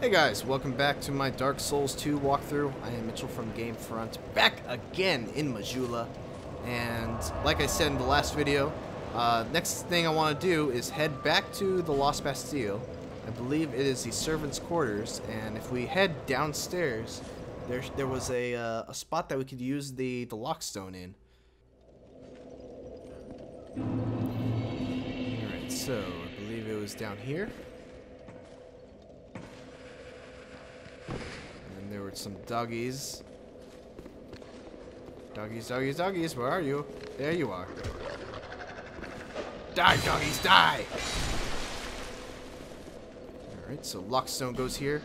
Hey guys, welcome back to my Dark Souls 2 walkthrough. I am Mitchell from Gamefront, back again in Majula. And like I said in the last video, uh, next thing I want to do is head back to the Lost Bastille. I believe it is the servants' quarters, and if we head downstairs, there there was a uh, a spot that we could use the the lockstone in. All right, so I believe it was down here. And there were some doggies. Doggies, doggies, doggies, where are you? There you are. Die, doggies, die! Alright, so Lockstone goes here.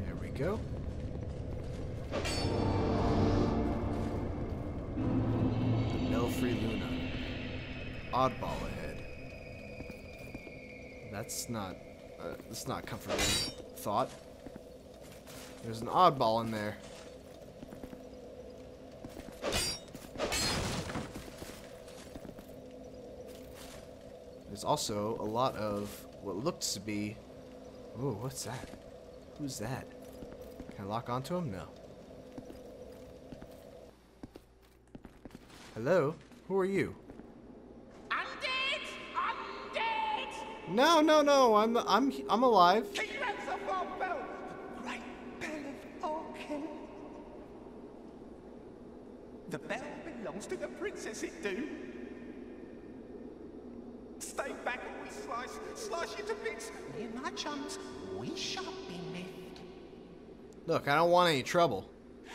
There we go. Oddball ahead. That's not, uh, that's not comforting thought. There's an oddball in there. There's also a lot of what looks to be. Oh, what's that? Who's that? Can I lock onto him? No. Hello? Who are you? Undead! Undead! No, no, no. I'm I'm I'm alive. Keep your hands off our bell! The bell of Orkin. The bell belongs to the princess, it do. Stay back or we slice, slice you to bits. Me and my chums, we shan't be left. Look, I don't want any trouble.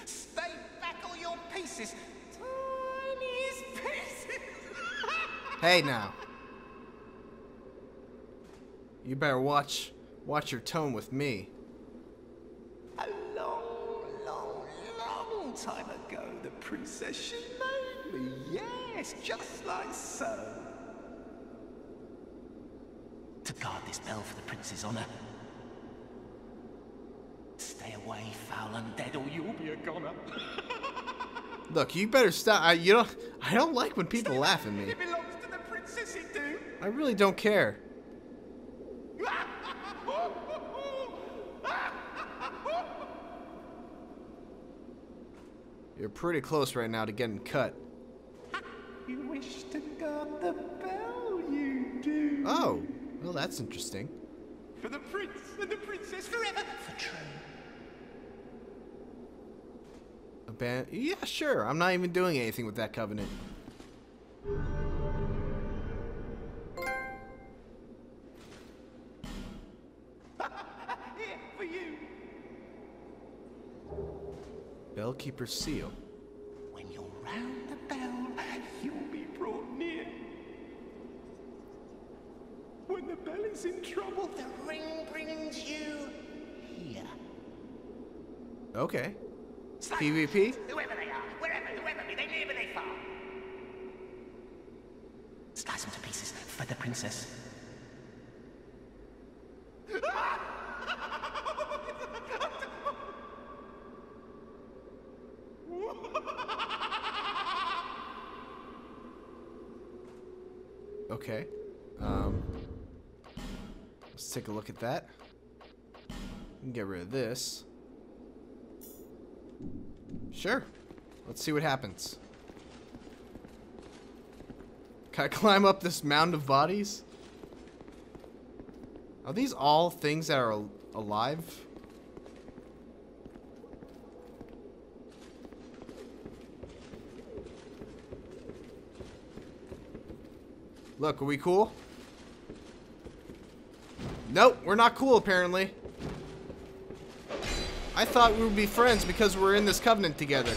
Stay back or your pieces. Tiniest pieces. Hey now. You better watch watch your tone with me. A long, long, long time ago, the princess she made me. Yes, just like so. To guard this bell for the prince's honor. Stay away, foul undead, or you'll be a goner. Look, you better stop. I, you don't. I don't like when people laugh at me. It belongs to the princess, it do. I really don't care. You're pretty close right now to getting cut. you wish to guard the bell, you do. Oh, well, that's interesting. For the prince and the princess forever. For true. Aban- yeah, sure. I'm not even doing anything with that covenant. Bellkeeper's seal. When you're round the bell, you'll be brought near. When the bell is in trouble, the ring brings you here. Okay. Slay PvP? Whoever they are, wherever, whoever, be they near, be they far. Slice them to pieces for the princess. Okay. Um, let's take a look at that. Get rid of this. Sure. Let's see what happens. Can I climb up this mound of bodies? Are these all things that are al- alive? Look, are we cool? Nope, we're not cool apparently. I thought we would be friends because we're in this covenant together.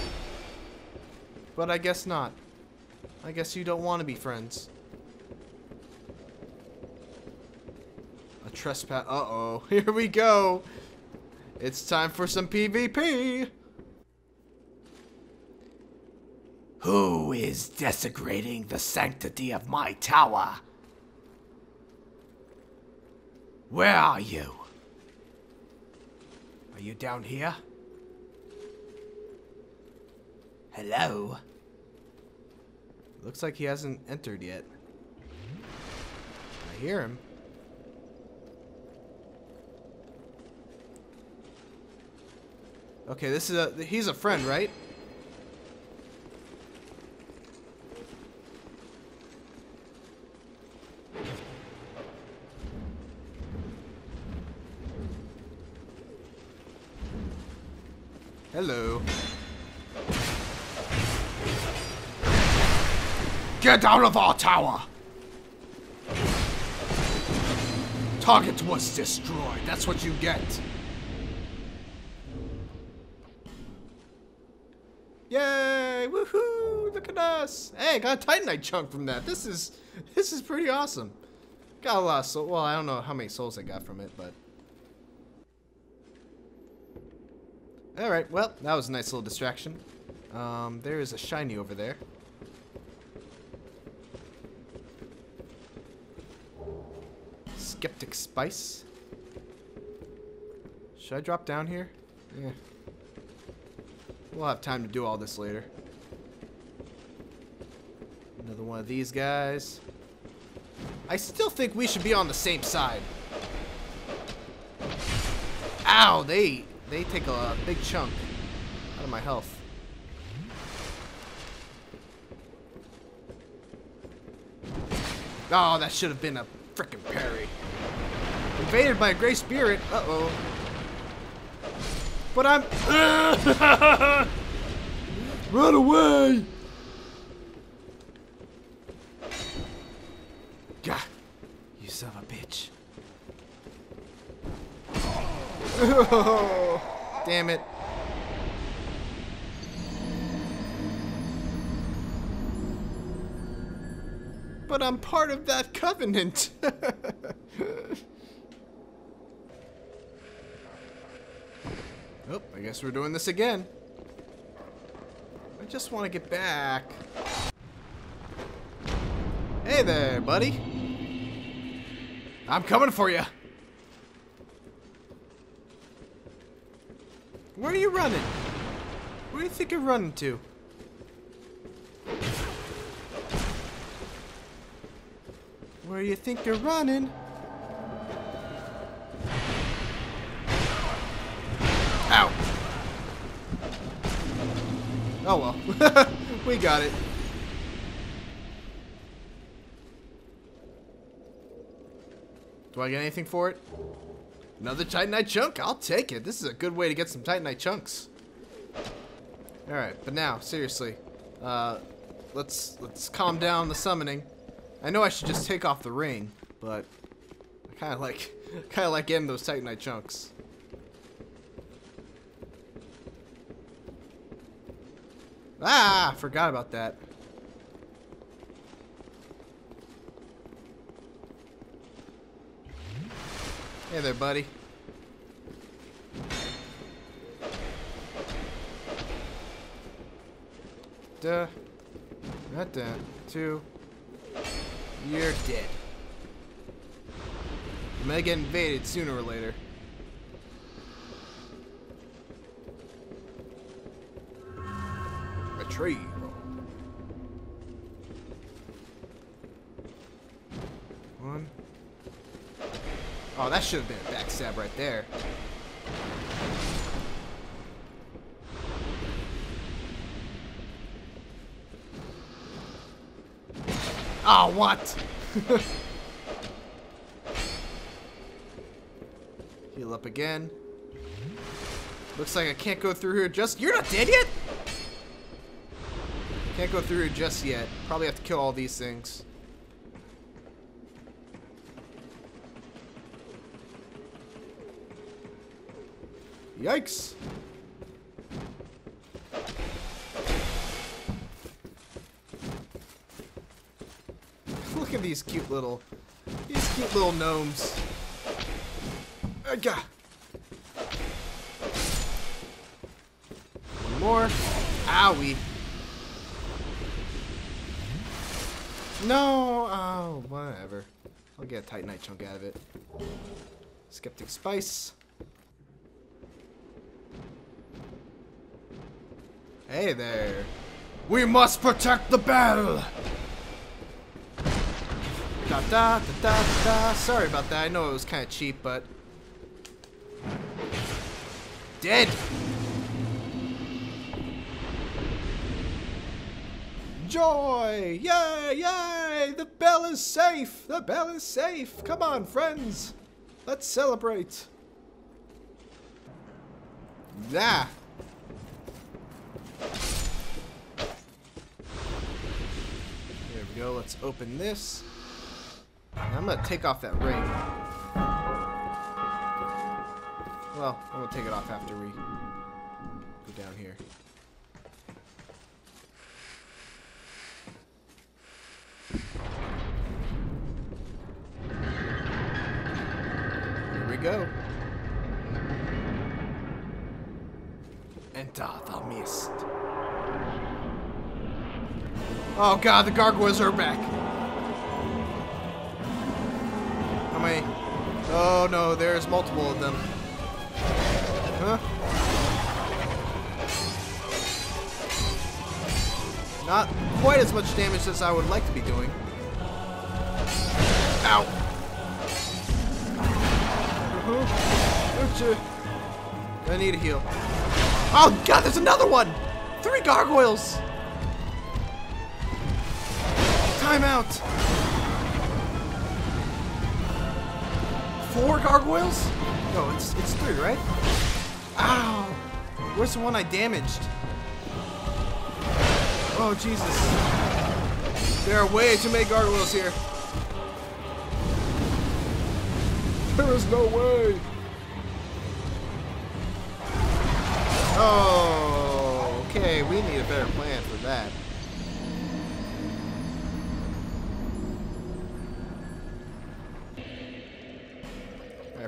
But I guess not. I guess you don't want to be friends. A trespass. Uh-oh. Here we go. It's time for some PvP. Who is desecrating the sanctity of my tower? Where are you? Are you down here? Hello? Looks like he hasn't entered yet. I hear him. Okay, this is a he's a friend, right? Hello. Get out of our tower! Target was destroyed. That's what you get. Yay! Woohoo! Look at us! Hey, got a Titanite chunk from that. This is this is pretty awesome. Got a lot of soul. Well, I don't know how many souls I got from it, but. All right. Well, that was a nice little distraction. Um, there is a shiny over there. Skeptic Spice. Should I drop down here? Yeah. We'll have time to do all this later. Another one of these guys. I still think we should be on the same side. Ow, they they take a big chunk out of my health. Oh, that should have been a freaking parry. Invaded by a gray spirit. Uh-oh. But I'm... Run away! Gah! You son of a bitch. Oh. Damn it. But I'm part of that covenant. oh, I guess we're doing this again. I just want to get back. Hey there, buddy. I'm coming for you. Where are you running? Where do you think you're running to? Where do you think you're running? Ow! Oh well. we got it. Do I get anything for it? Another Titanite chunk? I'll take it. This is a good way to get some Titanite chunks. Alright, but now, seriously. Uh, let's let's calm down the summoning. I know I should just take off the ring, but I kind of like kind of like getting those Titanite chunks. Ah, forgot about that. Hey there, buddy. Duh. Not that. Two. You're dead. I'm gonna get invaded sooner or later. A Oh, that should have been a backstab right there. Oh, what? Heal up again. Looks like I can't go through here just- You're not dead yet? Can't go through here just yet. Probably have to kill all these things. Yikes! Look at these cute little, these cute little gnomes. Uh, Aga. One more. Owie. No. Oh, whatever. I'll get a Titanite chunk out of it. Skeptic Spice. Hey there. We must protect the battle! Da da da da da. Sorry about that. I know it was kind of cheap, but. Dead! Joy! Yay! Yay! The bell is safe! The bell is safe! Come on, friends! Let's celebrate! Yeah! Go. Let's open this. I'm gonna take off that ring. Well, I'm gonna take it off after we go down here. Here we go. Enter the mist. Oh god, the gargoyles are back. How many? Oh no, there's multiple of them. Huh? Not quite as much damage as I would like to be doing. Ow! I need a heal. Oh god, there's another one! Three gargoyles! Time out! Four gargoyles? No, it's it's three, right? Ow! Where's the one I damaged? Oh Jesus! There are way too many gargoyles here. There is no way. Oh, okay. We need a better plan for that.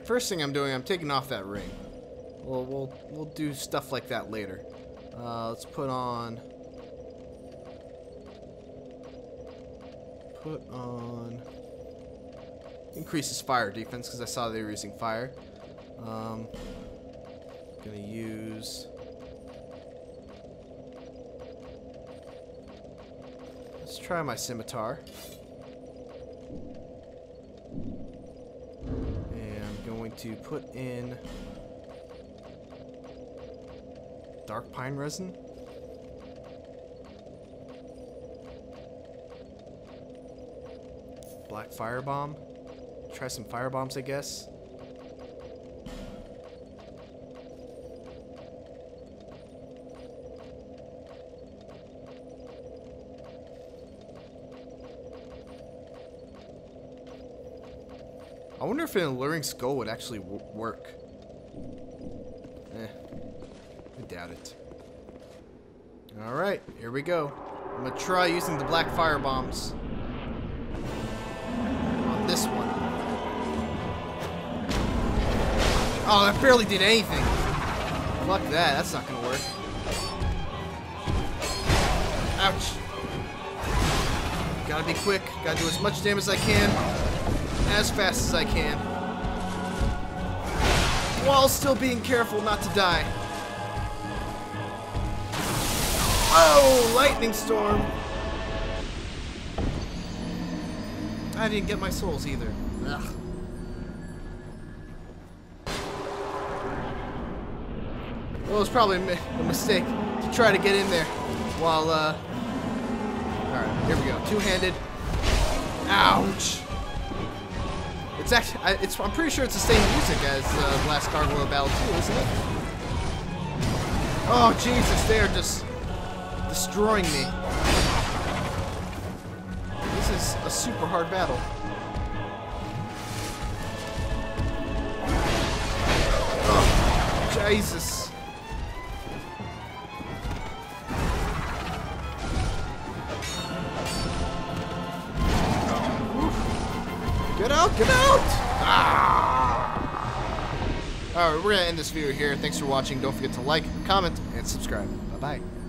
First thing I'm doing, I'm taking off that ring. We'll, we'll, we'll do stuff like that later. Uh, let's put on... Put on... Increases fire defense, because I saw they were using fire. Um, gonna use... Let's try my scimitar. To put in dark pine resin. Black fire bomb. Try some fire bombs, I guess. I wonder if an alluring skull would actually work. Eh, I doubt it. Alright, here we go. I'm gonna try using the black fire bombs. On this one. Oh, that barely did anything. Fuck that, that's not gonna work. Ouch. Gotta be quick, gotta do as much damage as I can, as fast as I can. While still being careful not to die. Oh, lightning storm. I didn't get my souls either. Ugh. Well, it was probably a mistake to try to get in there while, uh... Alright, here we go. Two-handed. Ouch! It's actually, I, it's, I'm pretty sure it's the same music as uh, Last Gargoyle Battle 2, isn't it? Oh, Jesus, they are just destroying me. This is a super hard battle. Oh, Jesus. We're going to end this video here. Thanks for watching. Don't forget to like, comment, and subscribe. Bye-bye.